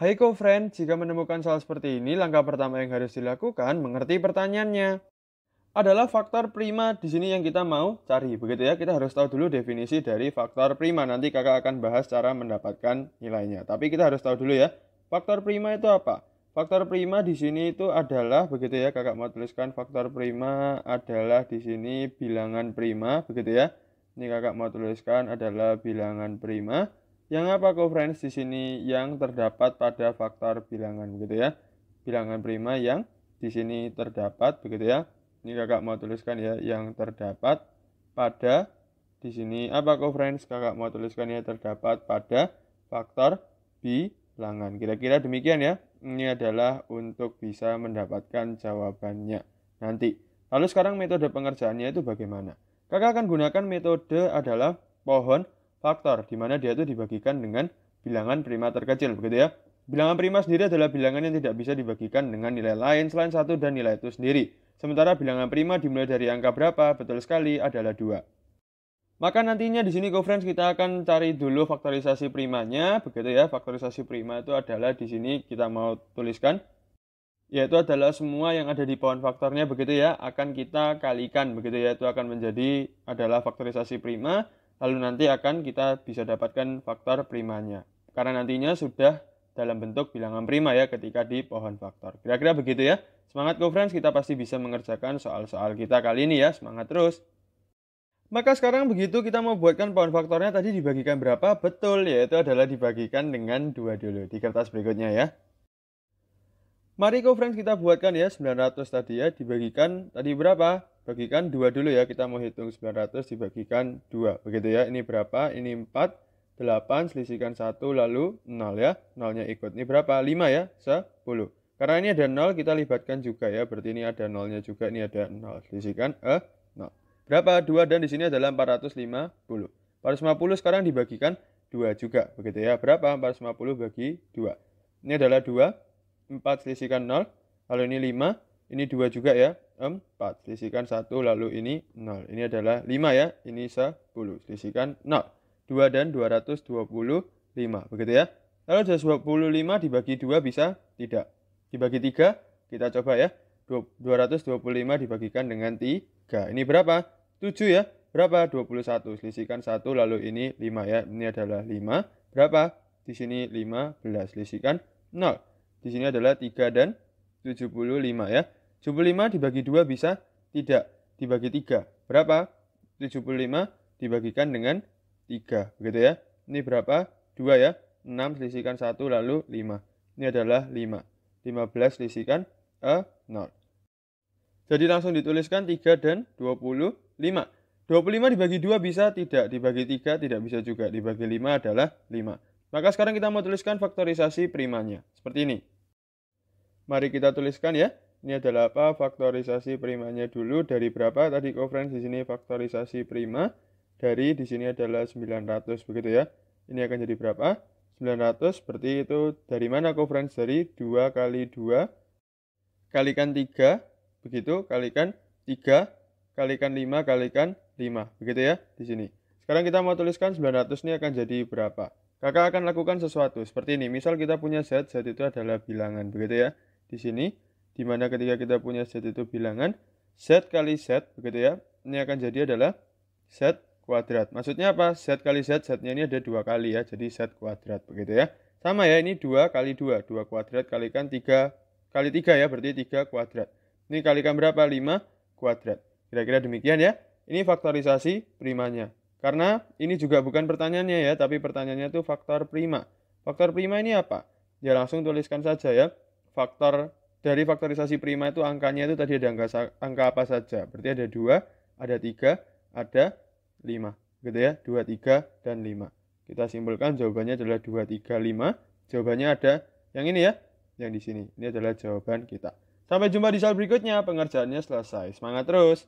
Hai co-friend, jika menemukan soal seperti ini, langkah pertama yang harus dilakukan mengerti pertanyaannya. Adalah faktor prima di sini yang kita mau cari. Begitu ya, kita harus tahu dulu definisi dari faktor prima. Nanti kakak akan bahas cara mendapatkan nilainya. Tapi kita harus tahu dulu ya, faktor prima itu apa? Faktor prima di sini itu adalah begitu ya, kakak mau tuliskan faktor prima adalah di sini bilangan prima, begitu ya. Ini kakak mau tuliskan adalah bilangan prima. Yang apa kok friends di sini yang terdapat pada faktor bilangan gitu ya. Bilangan prima yang di sini terdapat begitu ya. Ini kakak mau tuliskan ya yang terdapat pada di sini apa kok friends kakak mau tuliskan ya terdapat pada faktor bilangan. Kira-kira demikian ya. Ini adalah untuk bisa mendapatkan jawabannya nanti. Lalu sekarang metode pengerjaannya itu bagaimana? Kakak akan gunakan metode adalah pohon faktor, di mana dia itu dibagikan dengan bilangan prima terkecil, begitu ya. Bilangan prima sendiri adalah bilangan yang tidak bisa dibagikan dengan nilai lain selain satu dan nilai itu sendiri. Sementara bilangan prima dimulai dari angka berapa? Betul sekali, adalah dua. Maka nantinya di sini friends kita akan cari dulu faktorisasi primanya, begitu ya. Faktorisasi prima itu adalah di sini kita mau tuliskan yaitu adalah semua yang ada di pohon faktornya begitu ya akan kita kalikan begitu ya itu akan menjadi adalah faktorisasi prima lalu nanti akan kita bisa dapatkan faktor primanya. Karena nantinya sudah dalam bentuk bilangan prima ya ketika di pohon faktor. Kira-kira begitu ya. Semangat go friends, kita pasti bisa mengerjakan soal-soal kita kali ini ya. Semangat terus. Maka sekarang begitu kita mau buatkan pohon faktornya tadi dibagikan berapa? Betul, yaitu adalah dibagikan dengan dua dulu di kertas berikutnya ya. Mari go friends kita buatkan ya 900 tadi ya dibagikan tadi berapa? Bagikan 2 dulu ya kita mau hitung 900 dibagikan 2 begitu ya. Ini berapa? Ini 4 8 selisihkan 1 lalu 0 ya. Nolnya ikut. Ini berapa? 5 ya? 10. Karena ini ada 0 kita libatkan juga ya. Berarti ini ada nolnya juga. Ini ada 0. Selisihkan eh 0. Berapa? 2 dan di sini adalah 450. 450 sekarang dibagikan 2 juga begitu ya. Berapa? 450 bagi 2. Ini adalah 2 4 selisihkan 0. Lalu ini 5. Ini 2 juga ya. 4. Selisihkan 1. Lalu ini 0. Ini adalah 5 ya. Ini 10. Selisihkan 0. 2 dan 225. Begitu ya. Lalu 225 dibagi 2 bisa? Tidak. Dibagi 3. Kita coba ya. 225 dibagikan dengan 3. Ini berapa? 7 ya. Berapa? 21. Selisihkan 1. Lalu ini 5 ya. Ini adalah 5. Berapa? Di sini 15. Selisihkan 0. Di sini adalah 3 dan 75 ya. 75 dibagi 2 bisa? Tidak. Dibagi 3. Berapa? 75 dibagikan dengan 3. Begitu ya. Ini berapa? 2 ya. 6 selisihkan 1 lalu 5. Ini adalah 5. 15 selisihkan e 0. Jadi langsung dituliskan 3 dan 25. 25 dibagi 2 bisa? Tidak. Dibagi 3 tidak bisa juga. Dibagi 5 adalah 5. Maka sekarang kita mau tuliskan faktorisasi primanya. Seperti ini. Mari kita tuliskan ya. Ini adalah apa? Faktorisasi primanya dulu dari berapa? Tadi conference di sini faktorisasi prima dari di sini adalah 900 begitu ya. Ini akan jadi berapa? 900 berarti itu dari mana conference Dari 2 kali 2 kalikan 3 begitu kalikan 3 kalikan 5 kalikan 5 begitu ya di sini. Sekarang kita mau tuliskan 900 ini akan jadi berapa? Kakak akan lakukan sesuatu seperti ini. Misal kita punya set, set itu adalah bilangan, begitu ya. Di sini, di mana ketika kita punya set itu bilangan, set kali set, begitu ya. Ini akan jadi adalah set kuadrat. Maksudnya apa? Set kali set, setnya ini ada dua kali ya, jadi set kuadrat, begitu ya. Sama ya, ini dua kali dua, dua kuadrat kalikan tiga kali tiga ya, berarti tiga kuadrat. Ini kalikan berapa? Lima kuadrat. Kira-kira demikian ya. Ini faktorisasi primanya. Karena ini juga bukan pertanyaannya ya, tapi pertanyaannya itu faktor prima. Faktor prima ini apa? Ya langsung tuliskan saja ya. Faktor dari faktorisasi prima itu angkanya itu tadi ada angka, angka apa saja. Berarti ada 2, ada 3, ada 5. Gitu ya, 2, 3, dan 5. Kita simpulkan jawabannya adalah 2, 3, 5. Jawabannya ada yang ini ya, yang di sini. Ini adalah jawaban kita. Sampai jumpa di soal berikutnya, pengerjaannya selesai. Semangat terus!